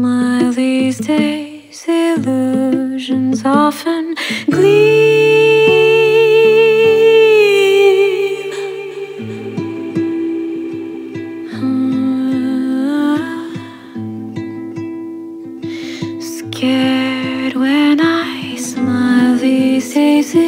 my these days, illusions often gleam. Ah. Scared when I smile these days.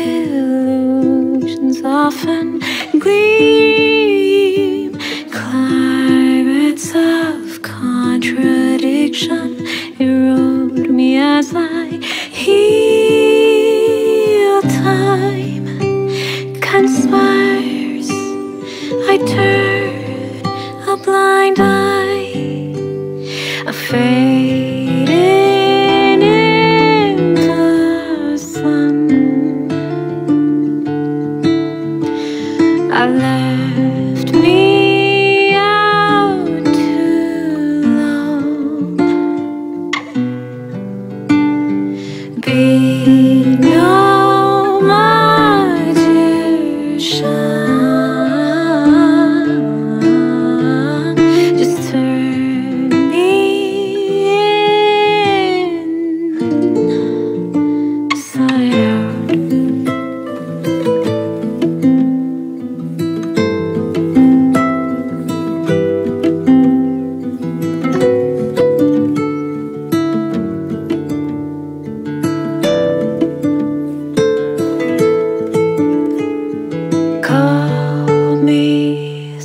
inspires I turn a blind eye. A fading in the sun. I let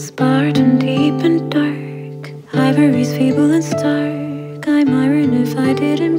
Spartan, deep and dark. Ivory's feeble and stark. I'm iron if I didn't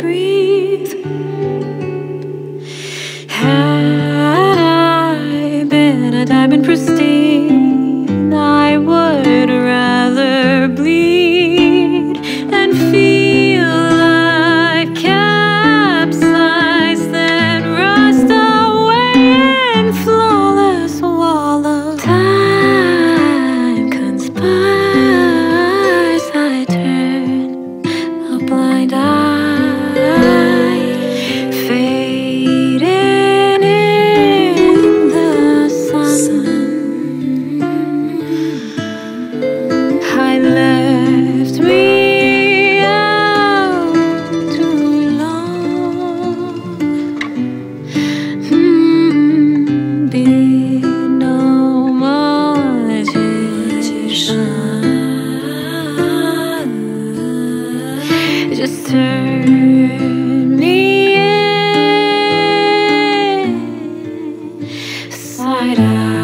Just turn me inside out.